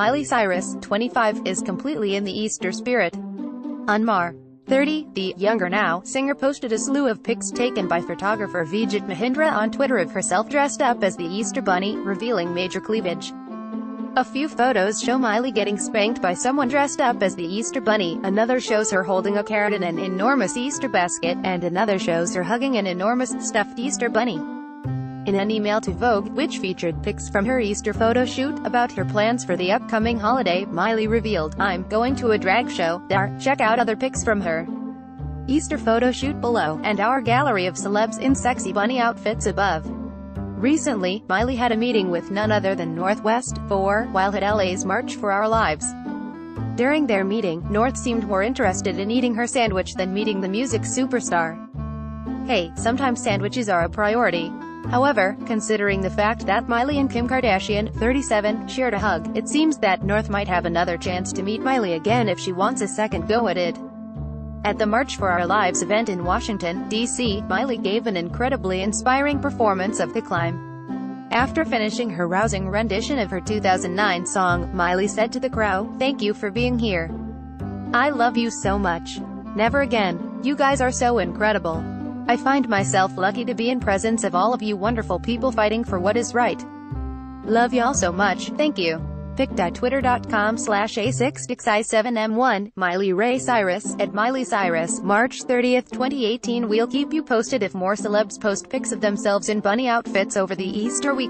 Miley Cyrus, 25, is completely in the Easter spirit. Unmar. 30, the younger now singer posted a slew of pics taken by photographer Vijat Mohindra on Twitter of herself dressed up as the Easter Bunny, revealing major cleavage. A few photos show Miley getting spanked by someone dressed up as the Easter Bunny, another shows her holding a carrot in an enormous Easter basket, and another shows her hugging an enormous stuffed Easter Bunny. In an email to Vogue, which featured pics from her Easter photo shoot, about her plans for the upcoming holiday, Miley revealed, I'm going to a drag show, there, check out other pics from her Easter photo shoot below, and our gallery of celebs in sexy bunny outfits above. Recently, Miley had a meeting with none other than North West, 4, while at LA's March for Our Lives. During their meeting, North seemed more interested in eating her sandwich than meeting the music superstar. Hey, sometimes sandwiches are a priority. However, considering the fact that Miley and Kim Kardashian, 37, shared a hug, it seems that North might have another chance to meet Miley again if she wants a second go at it. At the March for Our Lives event in Washington, D.C., Miley gave an incredibly inspiring performance of The Climb. After finishing her rousing rendition of her 2009 song, Miley said to the crowd, Thank you for being here. I love you so much. Never again. You guys are so incredible. I find myself lucky to be in presence of all of you wonderful people fighting for what is right. Love y'all so much, thank you. pic.twitter.com slash a6xi7m1, Miley Ray Cyrus, at Miley Cyrus, March 30, 2018 We'll keep you posted if more celebs post pics of themselves in bunny outfits over the Easter weekend.